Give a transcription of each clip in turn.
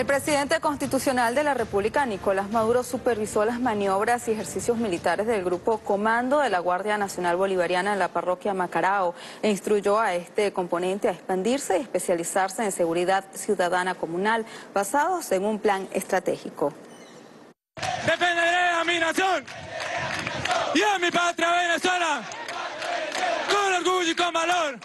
El presidente constitucional de la República, Nicolás Maduro, supervisó las maniobras y ejercicios militares del Grupo Comando de la Guardia Nacional Bolivariana en la parroquia Macarao e instruyó a este componente a expandirse y especializarse en seguridad ciudadana comunal basados en un plan estratégico. Defenderé a mi nación y a mi patria Venezuela con orgullo y con valor.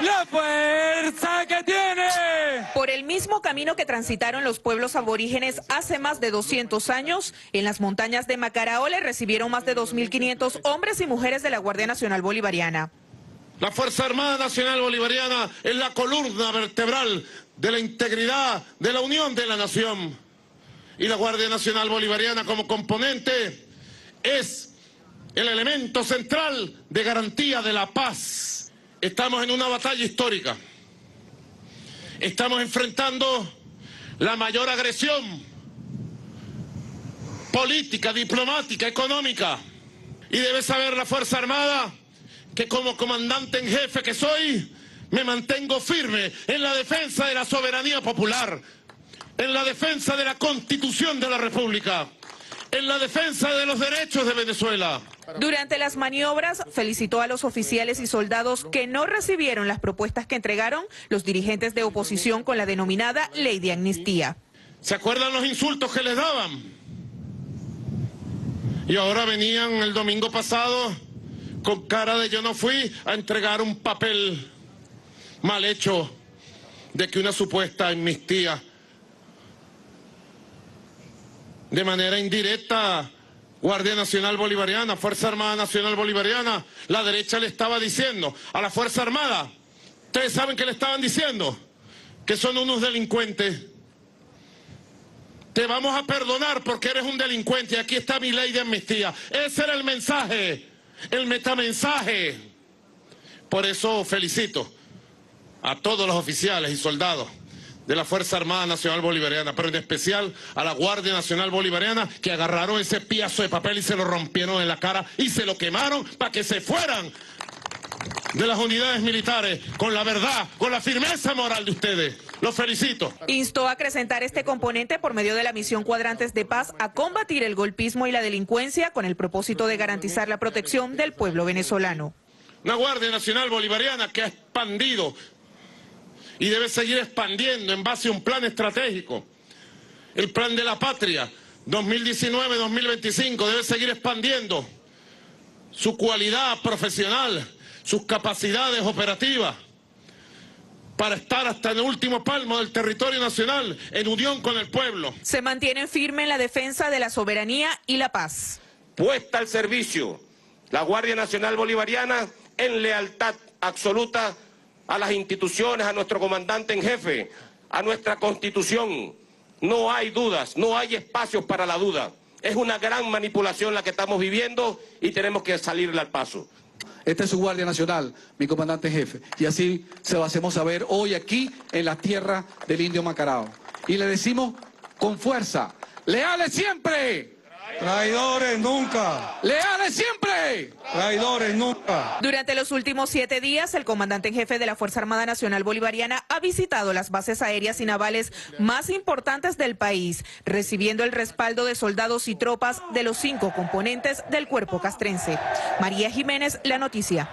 La fuerza que tiene. Por el mismo camino que transitaron los pueblos aborígenes hace más de 200 años, en las montañas de Macarao le recibieron más de 2.500 hombres y mujeres de la Guardia Nacional Bolivariana. La Fuerza Armada Nacional Bolivariana es la columna vertebral de la integridad, de la unión de la nación. Y la Guardia Nacional Bolivariana como componente es el elemento central de garantía de la paz Estamos en una batalla histórica. Estamos enfrentando la mayor agresión política, diplomática, económica. Y debe saber la Fuerza Armada que como comandante en jefe que soy, me mantengo firme en la defensa de la soberanía popular, en la defensa de la constitución de la República, en la defensa de los derechos de Venezuela. Durante las maniobras felicitó a los oficiales y soldados que no recibieron las propuestas que entregaron los dirigentes de oposición con la denominada ley de amnistía. ¿Se acuerdan los insultos que les daban? Y ahora venían el domingo pasado con cara de yo no fui a entregar un papel mal hecho de que una supuesta amnistía de manera indirecta Guardia Nacional Bolivariana, Fuerza Armada Nacional Bolivariana, la derecha le estaba diciendo a la Fuerza Armada, ustedes saben que le estaban diciendo que son unos delincuentes. Te vamos a perdonar porque eres un delincuente y aquí está mi ley de amnistía. Ese era el mensaje, el metamensaje. Por eso felicito a todos los oficiales y soldados de la Fuerza Armada Nacional Bolivariana, pero en especial a la Guardia Nacional Bolivariana, que agarraron ese piazo de papel y se lo rompieron en la cara y se lo quemaron para que se fueran de las unidades militares con la verdad, con la firmeza moral de ustedes. Los felicito. Instó a acrecentar este componente por medio de la misión Cuadrantes de Paz a combatir el golpismo y la delincuencia con el propósito de garantizar la protección del pueblo venezolano. Una Guardia Nacional Bolivariana que ha expandido y debe seguir expandiendo en base a un plan estratégico. El plan de la patria 2019-2025 debe seguir expandiendo su cualidad profesional, sus capacidades operativas para estar hasta el último palmo del territorio nacional en unión con el pueblo. Se mantienen firme en la defensa de la soberanía y la paz. Puesta al servicio la Guardia Nacional Bolivariana en lealtad absoluta a las instituciones, a nuestro comandante en jefe, a nuestra constitución. No hay dudas, no hay espacios para la duda. Es una gran manipulación la que estamos viviendo y tenemos que salirle al paso. Esta es su Guardia Nacional, mi comandante en jefe. Y así se lo hacemos saber hoy aquí en la tierra del indio Macarao. Y le decimos con fuerza, leales siempre. Traidores nunca. Leales siempre. Traidores nunca. Durante los últimos siete días, el comandante en jefe de la Fuerza Armada Nacional Bolivariana ha visitado las bases aéreas y navales más importantes del país, recibiendo el respaldo de soldados y tropas de los cinco componentes del cuerpo castrense. María Jiménez, La Noticia.